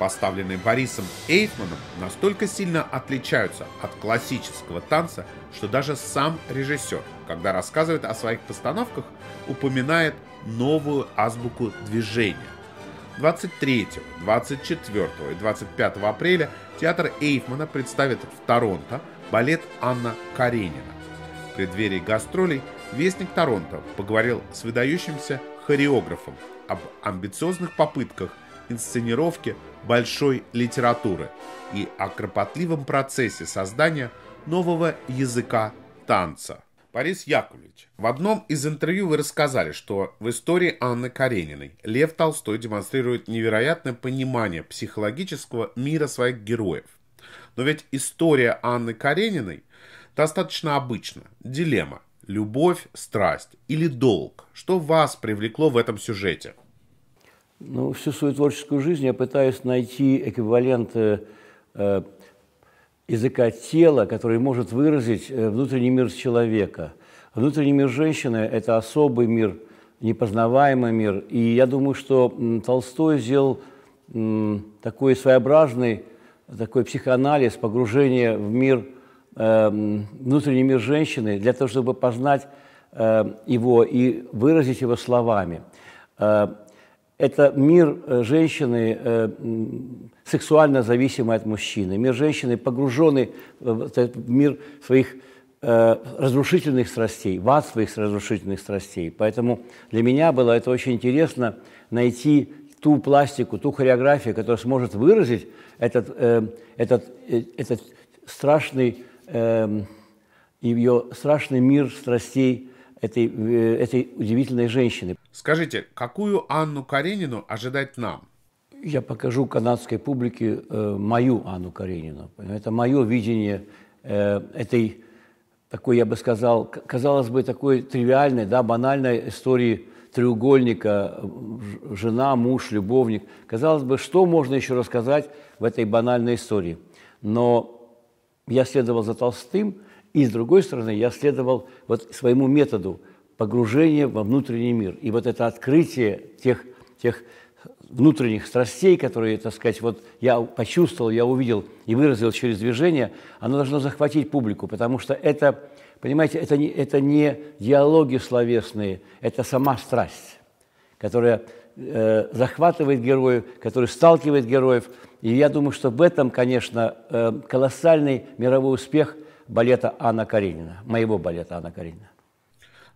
поставленные Борисом Эйфманом, настолько сильно отличаются от классического танца, что даже сам режиссер, когда рассказывает о своих постановках, упоминает новую азбуку движения. 23, 24 и 25 апреля театр Эйфмана представит в Торонто балет Анна Каренина. В преддверии гастролей Вестник Торонто поговорил с выдающимся хореографом об амбициозных попытках инсценировки большой литературы и о кропотливом процессе создания нового языка танца. Борис Яковлевич, в одном из интервью вы рассказали, что в истории Анны Карениной Лев Толстой демонстрирует невероятное понимание психологического мира своих героев. Но ведь история Анны Карениной достаточно обычна. Дилемма. Любовь, страсть или долг? Что вас привлекло в этом сюжете? Ну, всю свою творческую жизнь я пытаюсь найти эквивалент э, э языка тела, который может выразить э, внутренний мир человека. Внутренний мир женщины – это особый мир, непознаваемый мир. И я думаю, что Толстой сделал такой своеобразный такой психоанализ, погружение в мир, э, внутренний мир женщины, для того, чтобы познать его и выразить его словами. Это мир женщины, сексуально зависимой от мужчины, мир женщины, погруженный в мир своих э, разрушительных страстей, в ад своих разрушительных страстей. Поэтому для меня было это очень интересно найти ту пластику, ту хореографию, которая сможет выразить этот, э, этот, э, этот страшный, э, ее страшный мир страстей этой, э, этой удивительной женщины. Скажите, какую Анну Каренину ожидать нам? я покажу канадской публике э, мою Анну Каренину. Это мое видение э, этой такой, я бы сказал, казалось бы, такой тривиальной, да, банальной истории треугольника жена, муж, любовник. Казалось бы, что можно еще рассказать в этой банальной истории? Но я следовал за Толстым, и, с другой стороны, я следовал вот своему методу погружения во внутренний мир. И вот это открытие тех, тех внутренних страстей, которые, так сказать, вот я почувствовал, я увидел и выразил через движение, оно должно захватить публику, потому что это, понимаете, это не, это не диалоги словесные, это сама страсть, которая э, захватывает героев, которая сталкивает героев. И я думаю, что в этом, конечно, э, колоссальный мировой успех балета Анна Каренина, моего балета Анна Каренина.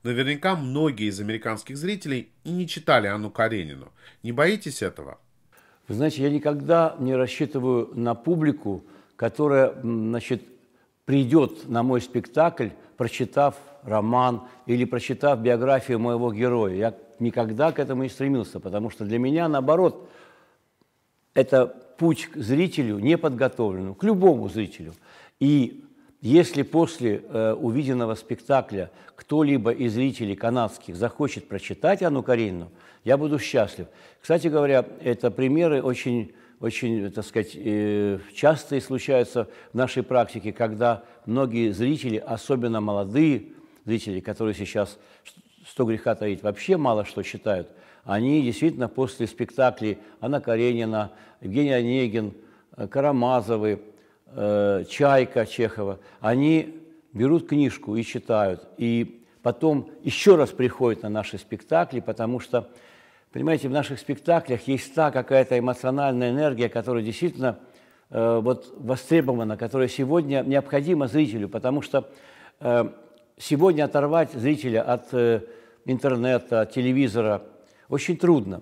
Наверняка многие из американских зрителей и не читали Анну Каренину. Не боитесь этого? Вы знаете, я никогда не рассчитываю на публику, которая, значит, придет на мой спектакль, прочитав роман или прочитав биографию моего героя. Я никогда к этому не стремился, потому что для меня, наоборот, это путь к зрителю неподготовленному, к любому зрителю. И если после э, увиденного спектакля кто-либо из зрителей канадских захочет прочитать Анну Каренину, я буду счастлив. Кстати говоря, это примеры очень, очень так сказать, э, частые случаются в нашей практике, когда многие зрители, особенно молодые зрители, которые сейчас, сто греха таить, вообще мало что читают, они действительно после спектаклей Анна Каренина, Евгений Онегин, э, Карамазовы, э, Чайка Чехова, они берут книжку и читают, и потом еще раз приходят на наши спектакли, потому что, понимаете, в наших спектаклях есть та какая-то эмоциональная энергия, которая действительно э, вот востребована, которая сегодня необходима зрителю, потому что э, сегодня оторвать зрителя от э, интернета, от телевизора очень трудно.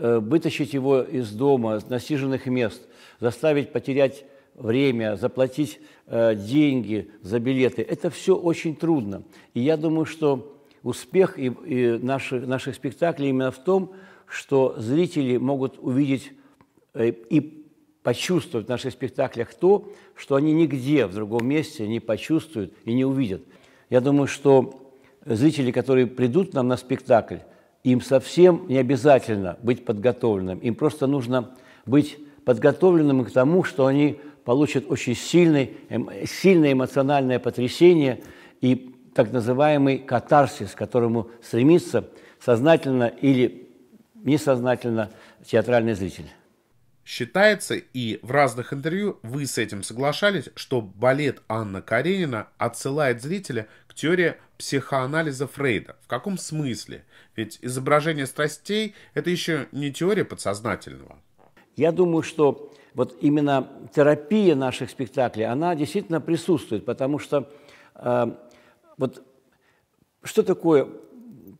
Э, вытащить его из дома, насиженных мест, заставить потерять время, заплатить э, деньги за билеты. Это все очень трудно. И я думаю, что успех и, и наших, наших спектаклей именно в том, что зрители могут увидеть э, и почувствовать в наших спектаклях то, что они нигде в другом месте не почувствуют и не увидят. Я думаю, что зрители, которые придут нам на спектакль, им совсем не обязательно быть подготовленным. Им просто нужно быть подготовленным к тому, что они получат очень сильный, эм, сильное эмоциональное потрясение и так называемый катарсис, к которому стремится сознательно или несознательно театральный зритель. Считается, и в разных интервью вы с этим соглашались, что балет Анна Каренина отсылает зрителя к теории психоанализа Фрейда. В каком смысле? Ведь изображение страстей – это еще не теория подсознательного. Я думаю, что вот именно терапия наших спектаклей, она действительно присутствует, потому что э, вот что такое,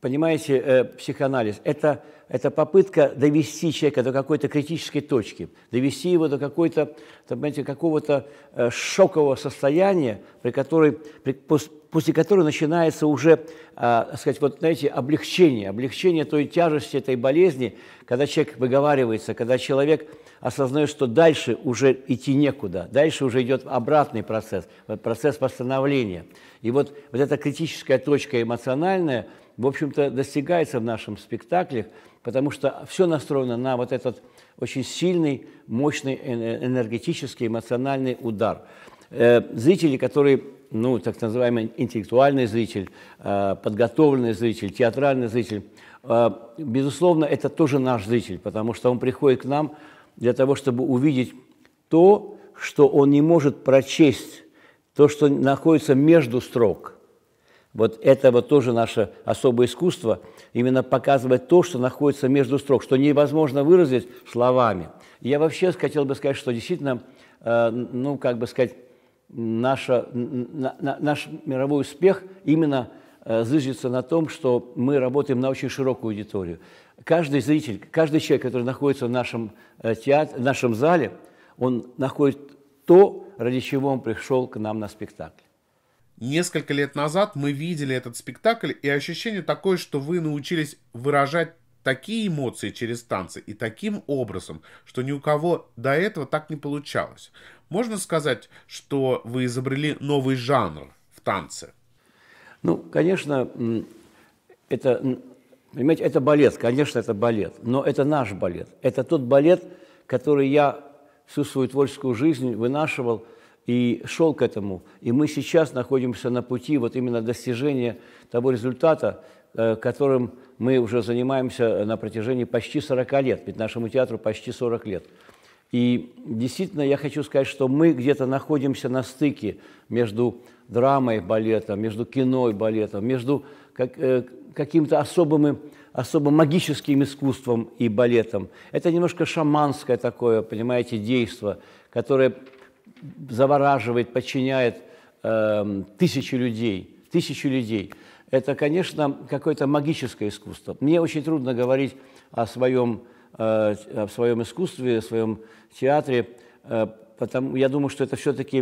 понимаете, э, психоанализ? Это это попытка довести человека до какой-то критической точки, довести его до какой-то, понимаете, какого-то э, шокового состояния, при которой, при, после которого начинается уже, э, сказать, вот, знаете, облегчение, облегчение той тяжести этой болезни, когда человек выговаривается, когда человек осознает, что дальше уже идти некуда, дальше уже идет обратный процесс, процесс восстановления. И вот, вот эта критическая точка эмоциональная, в общем-то, достигается в нашем спектаклях – потому что все настроено на вот этот очень сильный, мощный энергетический, эмоциональный удар. Э, зрители, которые, ну, так называемый интеллектуальный зритель, э, подготовленный зритель, театральный зритель, э, безусловно, это тоже наш зритель, потому что он приходит к нам для того, чтобы увидеть то, что он не может прочесть, то, что находится между строк – вот это вот тоже наше особое искусство, именно показывать то, что находится между строк, что невозможно выразить словами. Я вообще хотел бы сказать, что действительно, э, ну, как бы сказать, наша, на, на, наш мировой успех именно э, на том, что мы работаем на очень широкую аудиторию. Каждый зритель, каждый человек, который находится в нашем, э, театре, в нашем зале, он находит то, ради чего он пришел к нам на спектакль. Несколько лет назад мы видели этот спектакль, и ощущение такое, что вы научились выражать такие эмоции через танцы и таким образом, что ни у кого до этого так не получалось. Можно сказать, что вы изобрели новый жанр в танце? Ну, конечно, это, понимаете, это балет, конечно, это балет, но это наш балет. Это тот балет, который я всю свою творческую жизнь вынашивал – и шел к этому. И мы сейчас находимся на пути вот именно достижения того результата, которым мы уже занимаемся на протяжении почти 40 лет, ведь нашему театру почти 40 лет. И действительно, я хочу сказать, что мы где-то находимся на стыке между драмой балета, между кино и балетом, между как, э, каким-то особым, особо магическим искусством и балетом. Это немножко шаманское такое, понимаете, действо, которое завораживает, подчиняет э, тысячи людей, тысячи людей. Это, конечно, какое-то магическое искусство. Мне очень трудно говорить о своем, э, о своем искусстве, о своем театре, э, потому я думаю, что это все-таки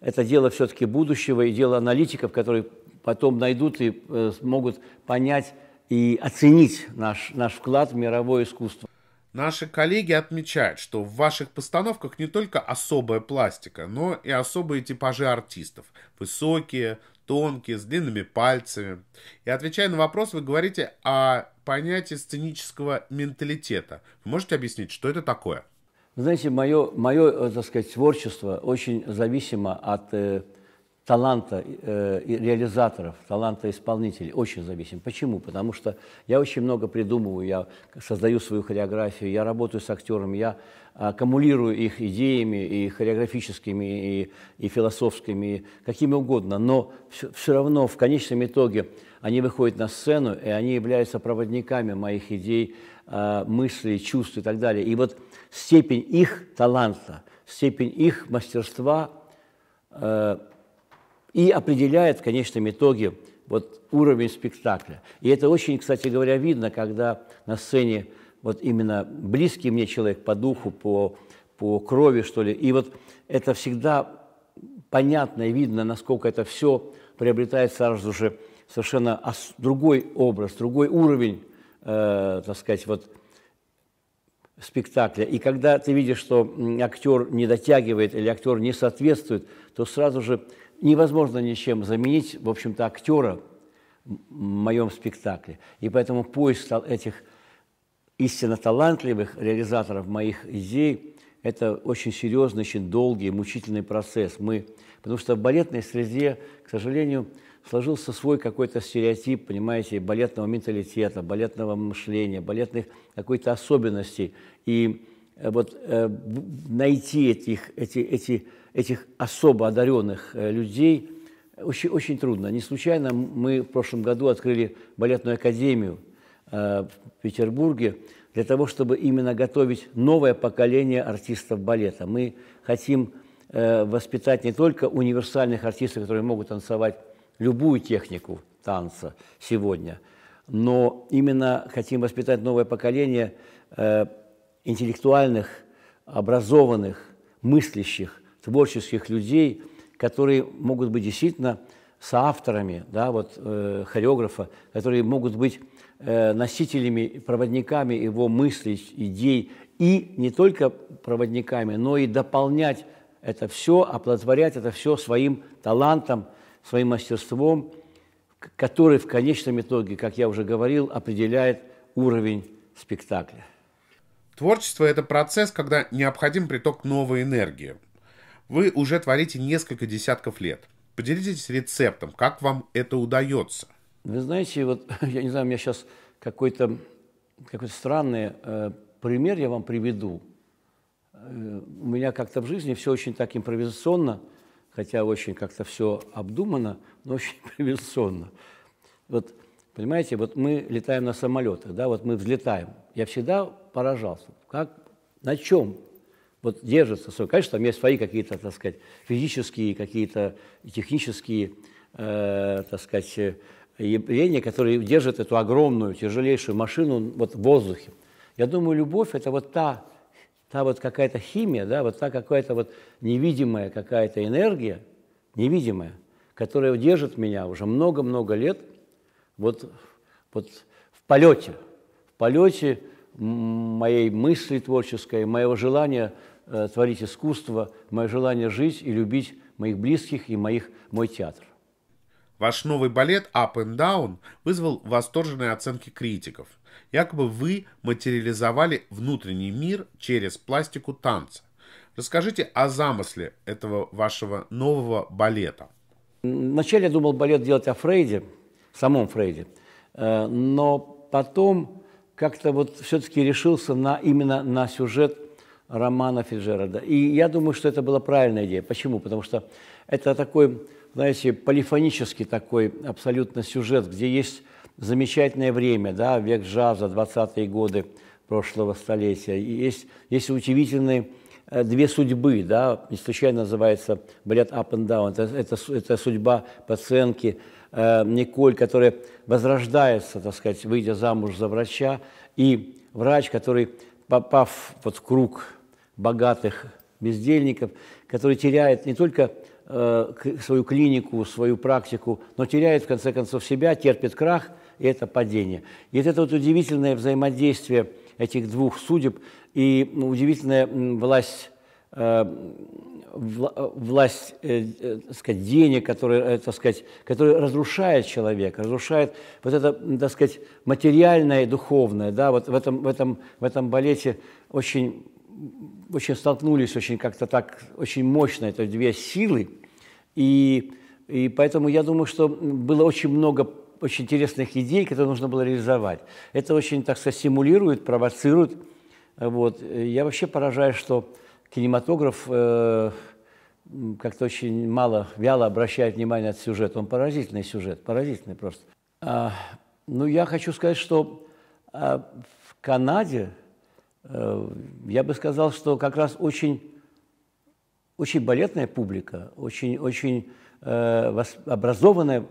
это дело все-таки будущего и дело аналитиков, которые потом найдут и э, смогут понять и оценить наш, наш вклад в мировое искусство. Наши коллеги отмечают, что в ваших постановках не только особая пластика, но и особые типажи артистов. Высокие, тонкие, с длинными пальцами. И отвечая на вопрос, вы говорите о понятии сценического менталитета. Вы можете объяснить, что это такое? Знаете, мое, мое э, так сказать, творчество очень зависимо от э, таланта э, реализаторов, таланта исполнителей очень зависим. Почему? Потому что я очень много придумываю, я создаю свою хореографию, я работаю с актерами, я аккумулирую их идеями и хореографическими, и, и философскими, и какими угодно. Но все, все равно в конечном итоге они выходят на сцену, и они являются проводниками моих идей, э, мыслей, чувств и так далее. И вот степень их таланта, степень их мастерства э, – и определяет в конечном итоге вот уровень спектакля. И это очень, кстати говоря, видно, когда на сцене вот именно близкий мне человек по духу, по, по крови, что ли. И вот это всегда понятно и видно, насколько это все приобретает сразу же совершенно другой образ, другой уровень, э, так сказать, вот спектакля. И когда ты видишь, что актер не дотягивает или актер не соответствует, то сразу же невозможно ничем заменить, в общем-то, актера в моем спектакле. И поэтому поиск этих истинно талантливых реализаторов моих идей – это очень серьезный, очень долгий, мучительный процесс. Мы, потому что в балетной среде, к сожалению, сложился свой какой-то стереотип, понимаете, балетного менталитета, балетного мышления, балетных какой-то особенностей. И э, вот, э, найти этих, эти, эти, этих особо одаренных э, людей очень, очень трудно. Не случайно мы в прошлом году открыли балетную академию в Петербурге для того, чтобы именно готовить новое поколение артистов балета. Мы хотим воспитать не только универсальных артистов, которые могут танцевать любую технику танца сегодня, но именно хотим воспитать новое поколение э, интеллектуальных, образованных, мыслящих, творческих людей, которые могут быть действительно соавторами да, вот, э, хореографа, которые могут быть э, носителями, проводниками его мыслей, идей, и не только проводниками, но и дополнять это все, оплодотворять это все своим талантом, своим мастерством, который в конечном итоге, как я уже говорил, определяет уровень спектакля. Творчество – это процесс, когда необходим приток новой энергии. Вы уже творите несколько десятков лет. Поделитесь рецептом, как вам это удается? Вы знаете, вот я не знаю, у меня сейчас какой-то какой странный э, пример я вам приведу. Э, у меня как-то в жизни все очень так импровизационно – хотя очень как-то все обдумано, но очень импровизационно. Вот, понимаете, вот мы летаем на самолетах, да, вот мы взлетаем. Я всегда поражался, как, на чем вот держится свой. Конечно, там есть свои какие-то, так сказать, физические, какие-то технические, э, так сказать, явления, которые держат эту огромную, тяжелейшую машину вот в воздухе. Я думаю, любовь – это вот та та вот какая-то химия, да, вот та какая-то вот невидимая какая-то энергия, невидимая, которая держит меня уже много-много лет вот, вот в полете, в полете моей мысли творческой, моего желания э, творить искусство, мое желание жить и любить моих близких и моих, мой театр. Ваш новый балет «Up and Down» вызвал восторженные оценки критиков. Якобы вы материализовали внутренний мир через пластику танца. Расскажите о замысле этого вашего нового балета. Вначале я думал балет делать о Фрейде, самом Фрейде, э, но потом как-то вот все-таки решился на, именно на сюжет романа Фиджеральда. И я думаю, что это была правильная идея. Почему? Потому что это такой знаете, полифонический такой абсолютно сюжет, где есть замечательное время, да, век джаза, 20-е годы прошлого столетия. И есть, есть удивительные э, две судьбы, да, не случайно называется балет «Up and Down». Это, это, это судьба пациентки э, Николь, которая возрождается, так сказать, выйдя замуж за врача, и врач, который, попав вот в круг богатых бездельников, который теряет не только Э, свою клинику, свою практику, но теряет в конце концов себя, терпит крах, и это падение. И это вот удивительное взаимодействие этих двух судеб и удивительная власть э, власть э, так сказать, денег, которая, так сказать, которая разрушает человека, разрушает вот это, так сказать, материальное и духовное. Да, вот в этом, в этом, в этом балете очень очень столкнулись очень как-то так, очень мощно, это две силы. И, и поэтому я думаю, что было очень много очень интересных идей, которые нужно было реализовать. Это очень, так сказать, стимулирует, провоцирует. Вот. Я вообще поражаюсь, что кинематограф э, как-то очень мало, вяло обращает внимание на сюжет. Он поразительный сюжет, поразительный просто. А, ну, я хочу сказать, что а, в Канаде я бы сказал, что как раз очень, очень балетная публика, очень, очень э, образованная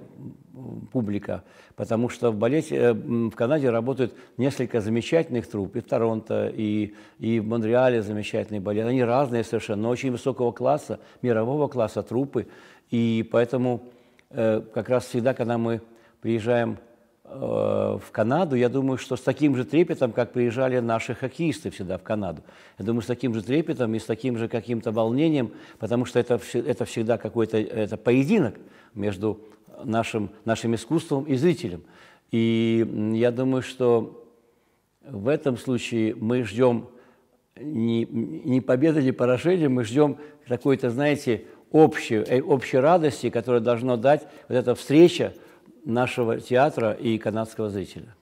публика, потому что в балете э, в Канаде работают несколько замечательных труп, и в Торонто, и, и в Монреале замечательный балет. Они разные совершенно, но очень высокого класса, мирового класса трупы. И поэтому как раз всегда, когда мы приезжаем Э, в Канаду, я думаю, что с таким же трепетом, как приезжали наши хоккеисты всегда в Канаду. Я думаю, с таким же трепетом и с таким же каким-то волнением, потому что это, это всегда какой-то это поединок между нашим, нашим искусством и зрителем. И я думаю, что в этом случае мы ждем не, не победы, не поражения, мы ждем какой-то, знаете, общей, э, общей радости, которая должна дать вот эта встреча нашего театра и канадского зрителя.